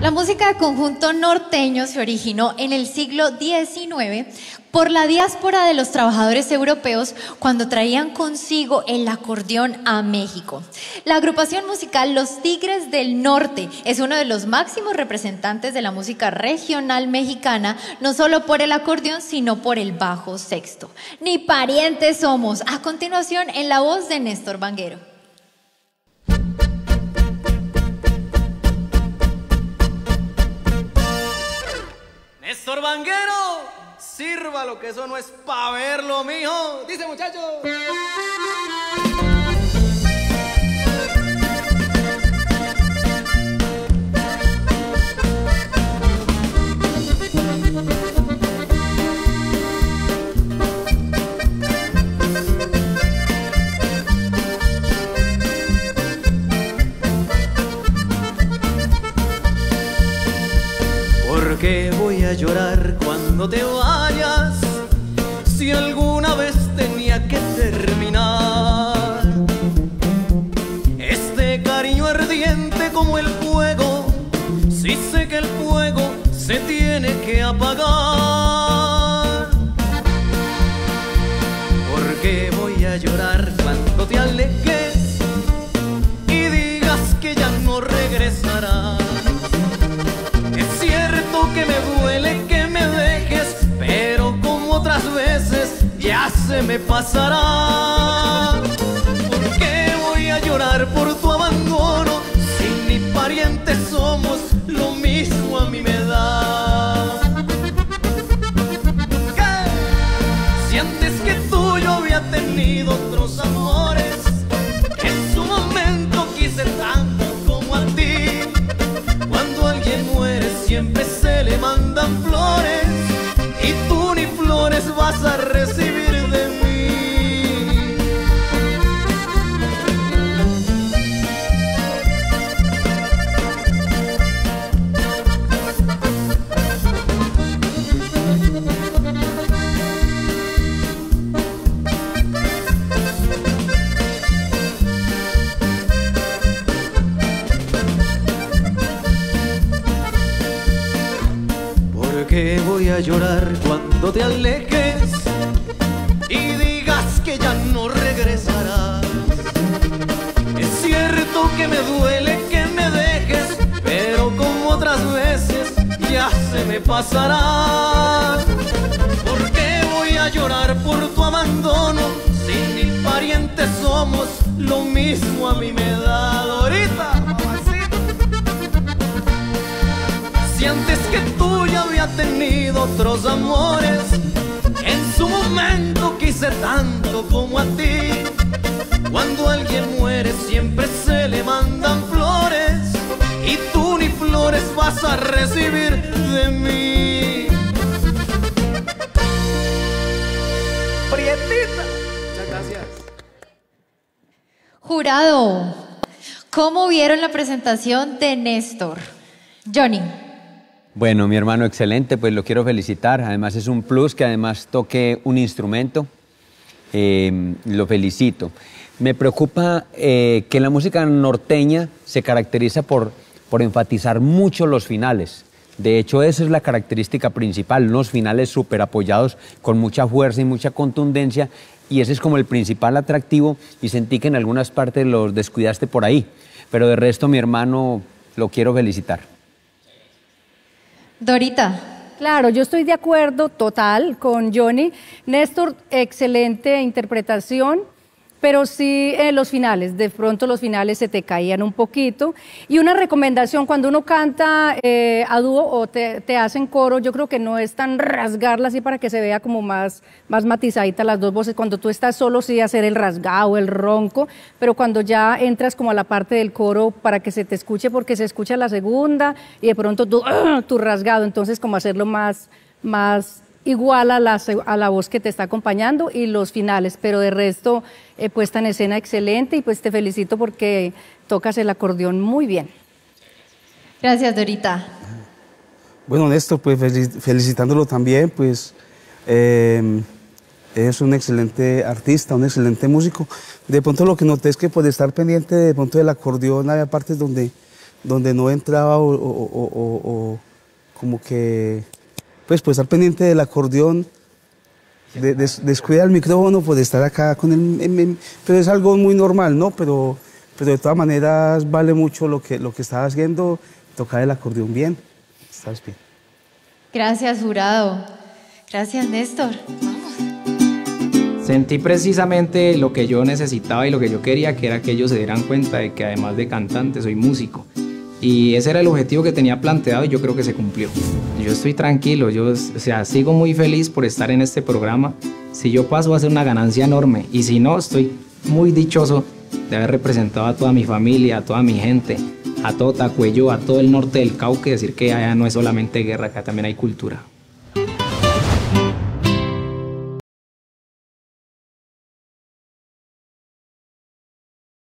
La música de conjunto norteño se originó en el siglo XIX por la diáspora de los trabajadores europeos cuando traían consigo el acordeón a México. La agrupación musical Los Tigres del Norte es uno de los máximos representantes de la música regional mexicana, no solo por el acordeón, sino por el bajo sexto. Ni parientes somos. A continuación, en la voz de Néstor Vanguero. Néstor Vanguero, sírvalo que eso no es pa' verlo, mijo. Dice muchacho. Te vayas? Si alguna vez tenía que terminar. Este cariño ardiente como el fuego, si sé que el fuego se tiene que apagar. ¿Por qué voy a llorar cuando te alejes y digas que ya no regresarás? Ya se me pasará. ¿Por qué voy a llorar por tu abandono? Si ni parientes somos, lo mismo a mí me da. ¿Qué? Si antes que tú yo había tenido otros amores, a llorar cuando te alejes y digas que ya no regresarás? Es cierto que me duele que me dejes, pero como otras veces ya se me pasará. ¿Por qué voy a llorar por tu abandono si ni parientes somos? Lo mismo a mí me da ahorita. Tú ya había tenido otros amores, en su momento quise tanto como a ti. Cuando alguien muere siempre se le mandan flores y tú ni flores vas a recibir de mí. Prietita. Muchas gracias. Jurado, ¿cómo vieron la presentación de Néstor? Johnny. Bueno, mi hermano, excelente, pues lo quiero felicitar. Además es un plus que además toque un instrumento. Eh, lo felicito. Me preocupa eh, que la música norteña se caracteriza por, por enfatizar mucho los finales. De hecho, esa es la característica principal, unos finales súper apoyados con mucha fuerza y mucha contundencia, y ese es como el principal atractivo, y sentí que en algunas partes los descuidaste por ahí. Pero de resto, mi hermano, lo quiero felicitar. Dorita. Claro, yo estoy de acuerdo total con Johnny. Néstor, excelente interpretación, pero sí eh, los finales, de pronto los finales se te caían un poquito. Y una recomendación, cuando uno canta eh, a dúo o te, te hacen coro, yo creo que no es tan rasgarla así para que se vea como más, más matizadita las dos voces. Cuando tú estás solo, sí hacer el rasgado, el ronco, pero cuando ya entras como a la parte del coro para que se te escuche, porque se escucha la segunda y de pronto tú, tu rasgado, entonces como hacerlo más, más igual a la, a la voz que te está acompañando y los finales, pero de resto eh, puesta en escena excelente y pues te felicito porque tocas el acordeón muy bien. Gracias, Dorita. Bueno, Néstor, pues felici- felicitándolo también, pues eh, es un excelente artista, un excelente músico. De pronto lo que noté es que por estar pendiente de pronto del acordeón había partes donde donde no entraba o, o- o- o- o como que, pues, pues estar pendiente del acordeón, de, des- descuidar el micrófono, pues de estar acá con el, pero es algo muy normal, ¿no? Pero, pero de todas maneras vale mucho lo que, lo que estás haciendo, tocar el acordeón bien, estás bien. Gracias, jurado. Gracias, Néstor. Sentí precisamente lo que yo necesitaba y lo que yo quería, que era que ellos se dieran cuenta de que además de cantante soy músico. Y ese era el objetivo que tenía planteado y yo creo que se cumplió. Yo estoy tranquilo, yo o sea, sigo muy feliz por estar en este programa. Si yo paso va a ser una ganancia enorme y si no, estoy muy dichoso de haber representado a toda mi familia, a toda mi gente, a todo Tacuello, a todo el norte del Cauca decir que allá no es solamente guerra, acá también hay cultura.